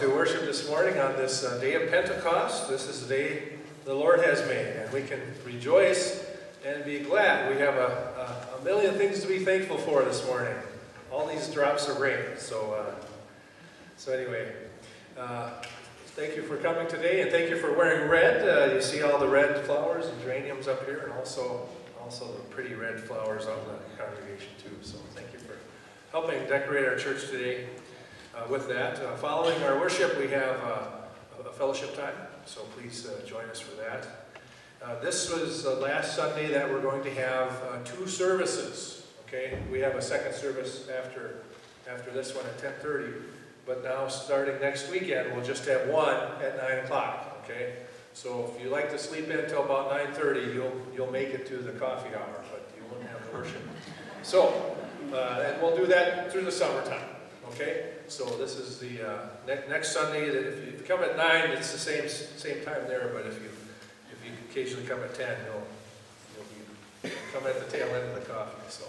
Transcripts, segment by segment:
To worship this morning on this uh, day of Pentecost. This is the day the Lord has made, and we can rejoice and be glad. We have a, a, a million things to be thankful for this morning. All these drops of rain. So, uh, so anyway, uh, thank you for coming today, and thank you for wearing red. Uh, you see all the red flowers and geraniums up here, and also also the pretty red flowers on the congregation too. So thank you for helping decorate our church today. Uh, with that, uh, following our worship, we have uh, a fellowship time. So please join us for that. This was the last Sunday that we're going to have two services. Okay, we have a second service after after this one at 10:30. But now, starting next weekend, we'll just have one at 9 o'clock, okay? So if you like to sleep in until about 9.30, you'll, you'll make it to the coffee hour, but you won't have the worship. So, uh, and we'll do that through the summertime, okay? So this is the, uh, ne- next Sunday, that if you come at 9, it's the same, same time there, but if you, if you occasionally come at 10, you'll, you'll be, come at the tail end of the coffee, so.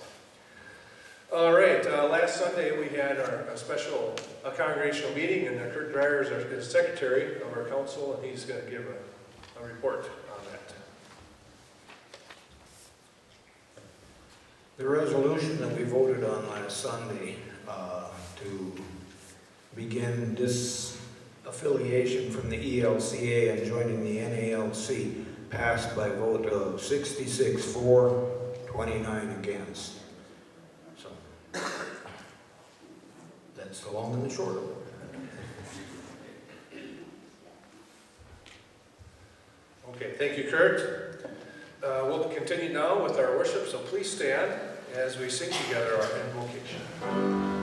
All right, uh, last Sunday we had our a special a congregational meeting, and Kurt Dreyer is our is secretary of our council, and he's going to give a, a report on that. The resolution that we voted on last Sunday uh, to begin disaffiliation from the ELCA and joining the NALC passed by vote of 66 for, 29 against. So that's the long and the short of it. Okay, thank you, Kurt. Uh, We'll continue now with our worship, so please stand as we sing together our invocation.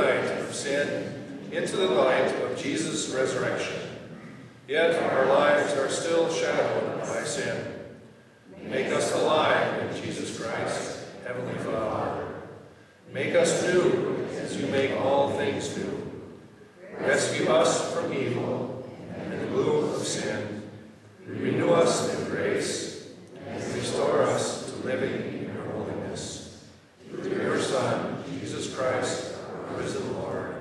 Night of sin into the light of Jesus' resurrection. Yet our lives are still shadowed by sin. Make us alive in Jesus Christ, Heavenly Father. Make us new as you make all things new. Rescue us from evil and the gloom of sin. Renew us in grace and restore us to living in your holiness. Through your Son, Jesus Christ, our risen Lord.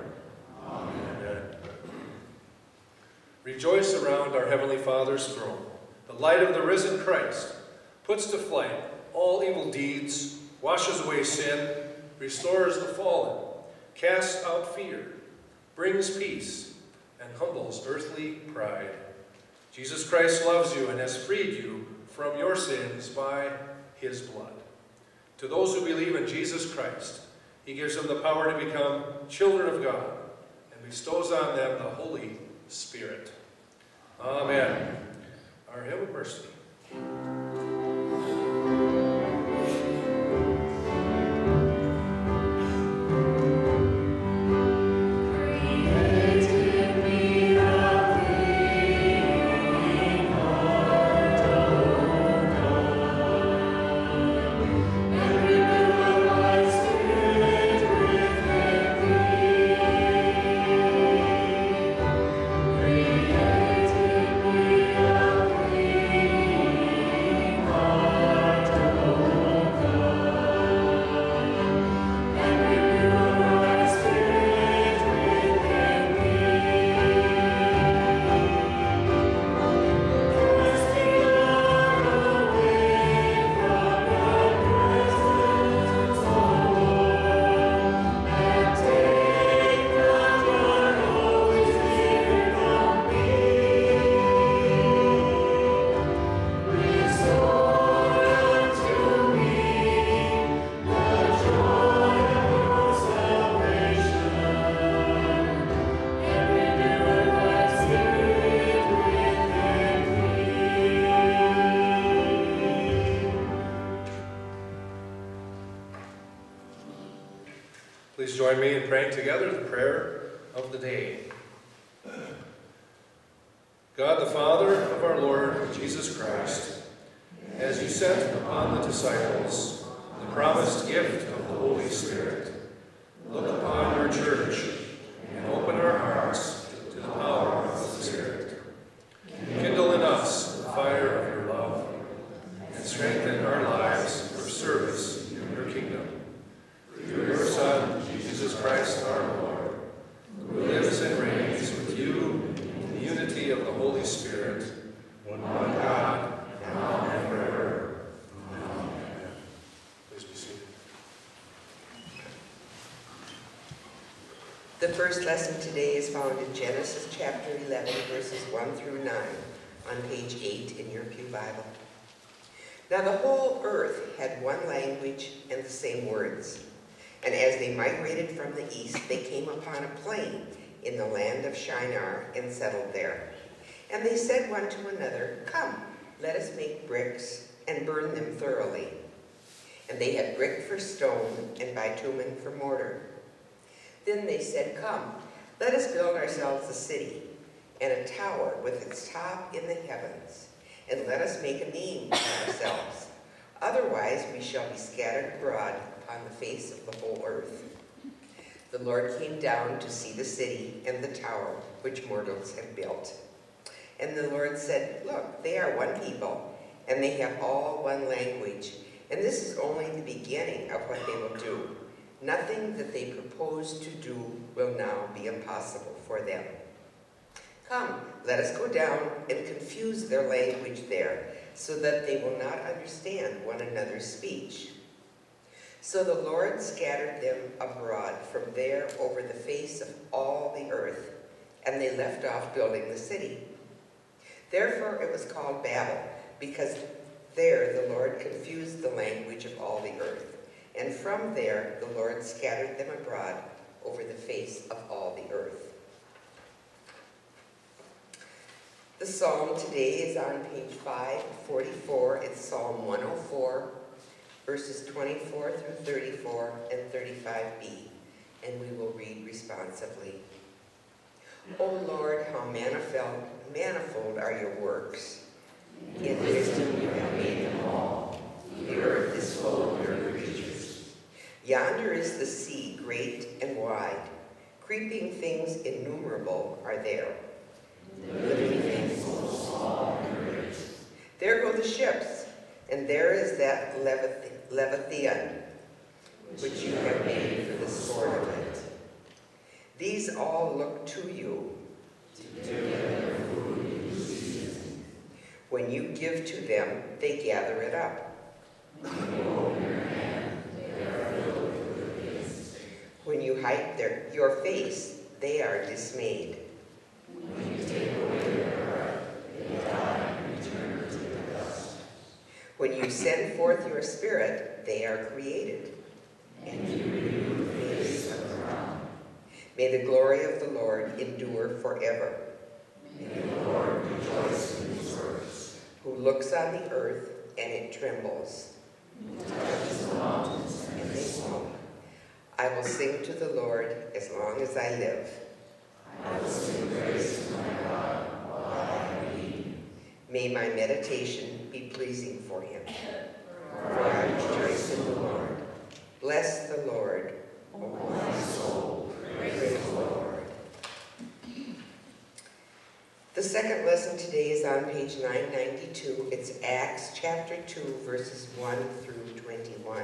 Amen. Rejoice around our Heavenly Father's throne. The light of the risen Christ puts to flight all evil deeds, washes away sin, restores the fallen, casts out fear, brings peace, and humbles earthly pride. Jesus Christ loves you and has freed you from your sins by his blood. To those who believe in Jesus Christ, he gives them the power to become children of God and bestows on them the Holy Spirit. Amen. Our of mercy. Join me in praying together the prayer of the day. God the Father of our Lord Jesus Christ, as you sent upon the disciples the promised gift of the Holy Spirit, look upon your church and open our hearts to the power of the Spirit. Kindle in us the fire of your love and strengthen our lives for service in your kingdom. Through your Son, Jesus Christ our Lord, who lives and reigns with you in the unity of the Holy Spirit, one God, now and forever. Amen. Please be seated. The first lesson today is found in Genesis chapter 11, verses 1 through 9, on page 8 in your Pew Bible. Now the whole earth had one language and the same words. And as they migrated from the east, they came upon a plain in the land of Shinar and settled there. And they said one to another, Come, let us make bricks and burn them thoroughly. And they had brick for stone and bitumen for mortar. Then they said, Come, let us build ourselves a city and a tower with its top in the heavens, and let us make a name for ourselves. Otherwise we shall be scattered abroad upon the face of the whole earth. The Lord came down to see the city and the tower which mortals had built. And the Lord said, Look, they are one people, and they have all one language, and this is only the beginning of what they will do. Nothing that they propose to do will now be impossible for them. Come, let us go down and confuse their language there, so that they will not understand one another's speech. So the Lord scattered them abroad from there over the face of all the earth, and they left off building the city. Therefore it was called Babel, because there the Lord confused the language of all the earth. And from there the Lord scattered them abroad over the face of all the earth. The psalm today is on page 544. It's Psalm 104, verses 24 through 34 and 35b, and we will read responsively. O Lord, how manifold, manifold are your works. In wisdom you have made them all. The earth is full of your creatures. Yonder is the sea, great and wide. Creeping things innumerable are there. Living things small and great. There go the ships, and there is that Leviathan, which you have made for the sport of it. These all look to you. When you give to them, they gather it up. Hide their, your face, they are dismayed. When you send forth your spirit, they are created. And you renew the face of the May the glory of the Lord endure forever. Who looks on the earth and it trembles. And they. I will sing to the Lord as long as I live. May my meditation be pleasing for him. For I rejoice in the Lord. Bless the Lord, O my soul. Praise the Lord. The second lesson today is on page 992. It's Acts chapter 2, verses 1 through 21.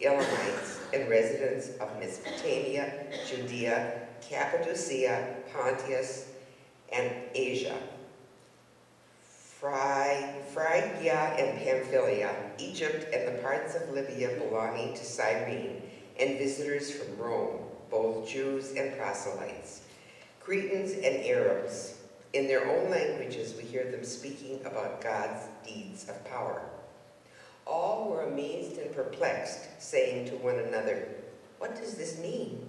Elamites, and residents of Mesopotamia, Judea, Cappadocia, Pontus, and Asia, Phrygia and Pamphylia, Egypt, and the parts of Libya belonging to Cyrene, and visitors from Rome, both Jews and proselytes, Cretans and Arabs. In their own languages, we hear them speaking about God's deeds of power. All were amazed and perplexed, saying to one another, What does this mean?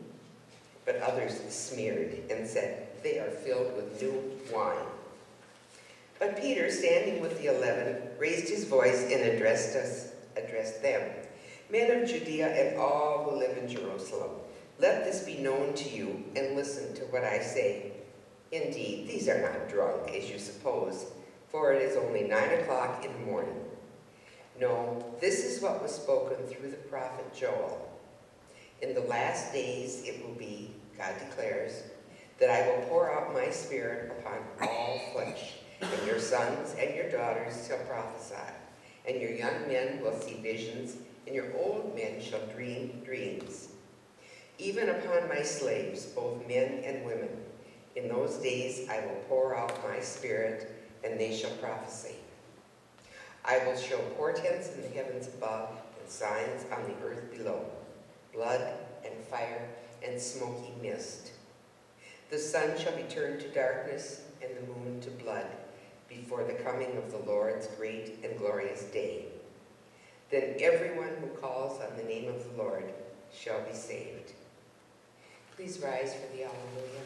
But others sneered and said, They are filled with new wine. But Peter, standing with the eleven, raised his voice and addressed us, addressed them. Men of Judea and all who live in Jerusalem, let this be known to you, and listen to what I say. Indeed, these are not drunk, as you suppose, for it is only nine o'clock in the morning. No, this is what was spoken through the prophet Joel. In the last days it will be, God declares, that I will pour out my spirit upon all flesh, and your sons and your daughters shall prophesy, and your young men will see visions, and your old men shall dream dreams. Even upon my slaves, both men and women, in those days I will pour out my spirit, and they shall prophesy. I will show portents in the heavens above and signs on the earth below blood and fire and smoky mist. The sun shall be turned to darkness and the moon to blood before the coming of the Lord's great and glorious day. Then everyone who calls on the name of the Lord shall be saved. Please rise for the Alleluia.